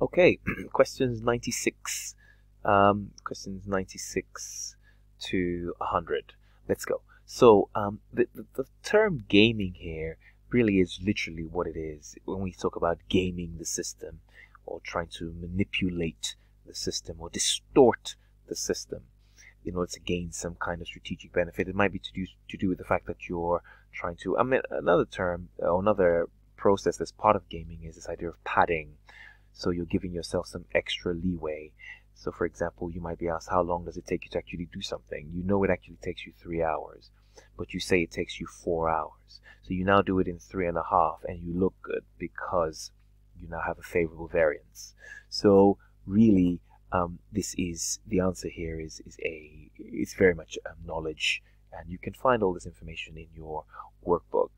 Okay, questions 96. Um, questions 96 to 100. Let's go. So um, the, the, the term gaming here really is literally what it is when we talk about gaming the system or trying to manipulate the system or distort the system in order to gain some kind of strategic benefit. It might be to do to do with the fact that you're trying to. I mean, another term or another process that's part of gaming is this idea of padding. So you're giving yourself some extra leeway. So, for example, you might be asked, how long does it take you to actually do something? You know it actually takes you three hours, but you say it takes you four hours. So you now do it in three and a half, and you look good because you now have a favorable variance. So really, um, this is the answer here is is a it's very much um, knowledge, and you can find all this information in your workbook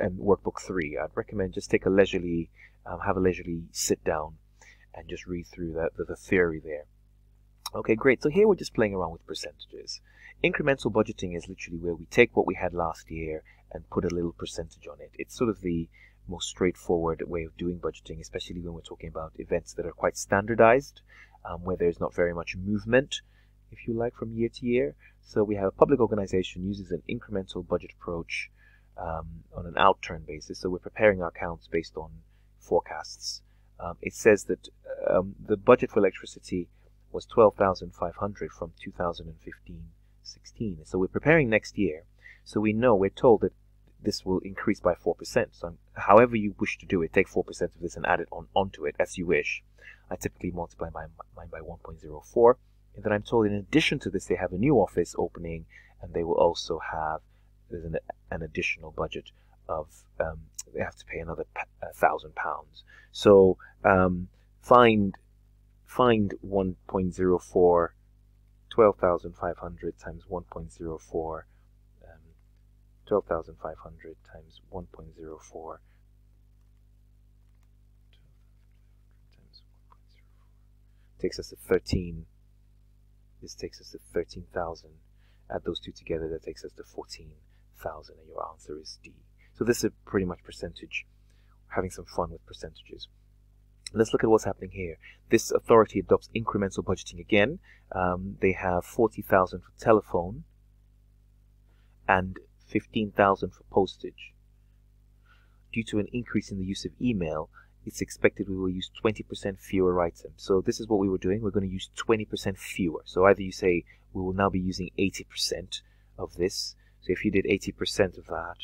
and workbook three. I'd recommend just take a leisurely, um, have a leisurely sit down, and just read through the, the, the theory there. Okay, great. So here we're just playing around with percentages. Incremental budgeting is literally where we take what we had last year and put a little percentage on it. It's sort of the most straightforward way of doing budgeting, especially when we're talking about events that are quite standardized, um, where there's not very much movement, if you like, from year to year. So we have a public organization uses an incremental budget approach um, on an outturn basis. So we're preparing our accounts based on forecasts. Um, it says that um, the budget for electricity was 12,500 from 2015-16. So we're preparing next year. So we know, we're told that this will increase by 4%. So however you wish to do it, take 4% of this and add it on onto it as you wish. I typically multiply my, mine by 1.04. And then I'm told in addition to this, they have a new office opening and they will also have an, an additional budget of um, they have to pay another thousand pounds. So um, find find 1.04 12,500 times 1.04 12,500 times 1.04 takes us to 13 this takes us to 13,000 add those two together that takes us to 14,000 and your answer is D so this is pretty much percentage having some fun with percentages Let's look at what's happening here. This authority adopts incremental budgeting again. Um, they have 40,000 for telephone and 15,000 for postage. Due to an increase in the use of email, it's expected we will use 20% fewer items. So this is what we were doing. We're going to use 20% fewer. So either you say we will now be using 80% of this. So if you did 80% of that,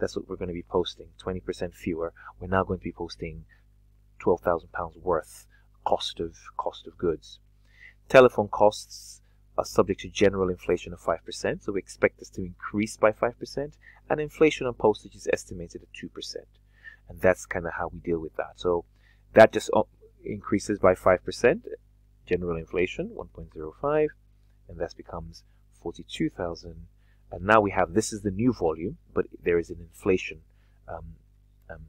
that's what we're going to be posting, 20% fewer. We're now going to be posting 12,000 pounds worth cost of cost of goods. Telephone costs are subject to general inflation of 5%, so we expect this to increase by 5%, and inflation on postage is estimated at 2%. And that's kind of how we deal with that. So that just uh, increases by 5%, general inflation 1.05, and that becomes 42,000. And now we have this is the new volume, but there is an inflation um, um,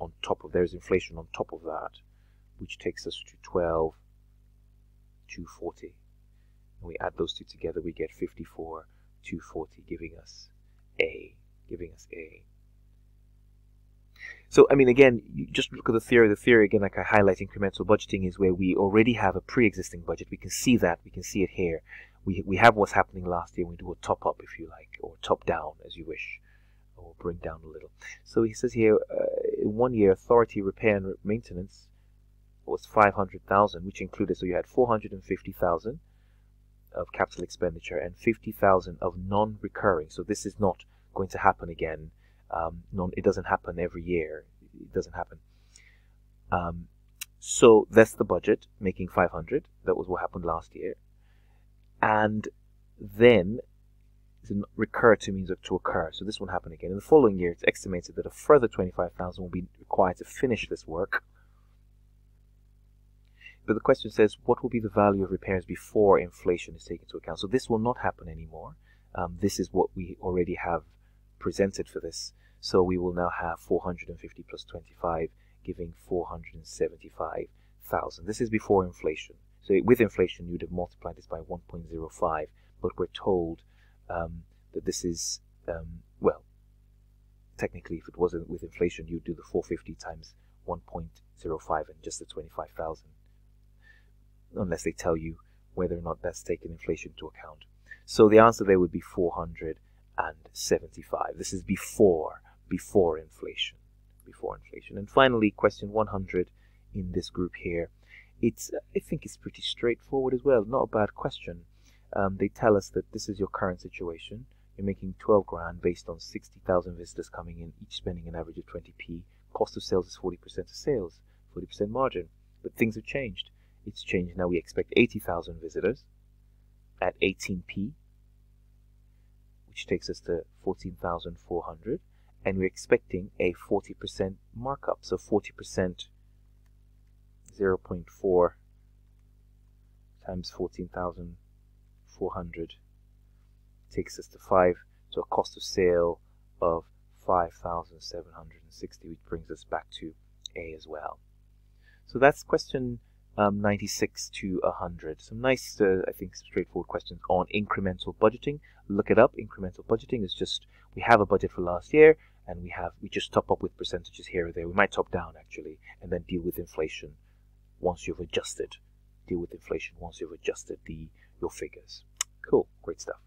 on top of there's inflation on top of that, which takes us to 12 240 and we add those two together, we get 54, 240, giving us A, giving us A. So, I mean, again, just look at the theory. The theory, again, like I highlight incremental budgeting, is where we already have a pre-existing budget. We can see that. We can see it here. We, we have what's happening last year. We do a top-up, if you like, or top-down, as you wish, or bring down a little. So he says here, uh, in one year, authority repair and maintenance was 500,000, which included, so you had 450,000 of capital expenditure and 50,000 of non-recurring. So this is not going to happen again. Um, non, it doesn't happen every year. It doesn't happen. Um, so that's the budget, making 500. That was what happened last year. And then recur to means to occur. So this won't happen again. In the following year, it's estimated that a further 25,000 will be required to finish this work but the question says, what will be the value of repairs before inflation is taken into account? So this will not happen anymore. Um, this is what we already have presented for this. So we will now have 450 plus 25, giving 475,000. This is before inflation. So with inflation, you'd have multiplied this by 1.05, but we're told um, that this is, um, well, technically, if it wasn't with inflation, you'd do the 450 times 1.05 and just the 25,000 unless they tell you whether or not that's taken inflation into account. So the answer there would be 475. This is before before inflation. Before inflation. And finally, question 100 in this group here. It's I think it's pretty straightforward as well. Not a bad question. Um, they tell us that this is your current situation. You're making 12 grand based on 60,000 visitors coming in, each spending an average of 20p. Cost of sales is 40% of sales, 40% margin. But things have changed. It's changed now. We expect 80,000 visitors at 18p, which takes us to 14,400. And we're expecting a 40% markup. So 40%, 0.4 times 14,400 takes us to 5. So a cost of sale of 5,760, which brings us back to A as well. So that's question um, 96 to 100. Some nice, uh, I think, straightforward questions on incremental budgeting. Look it up. Incremental budgeting is just we have a budget for last year, and we have we just top up with percentages here or there. We might top down actually, and then deal with inflation once you've adjusted. Deal with inflation once you've adjusted the your figures. Cool, great stuff.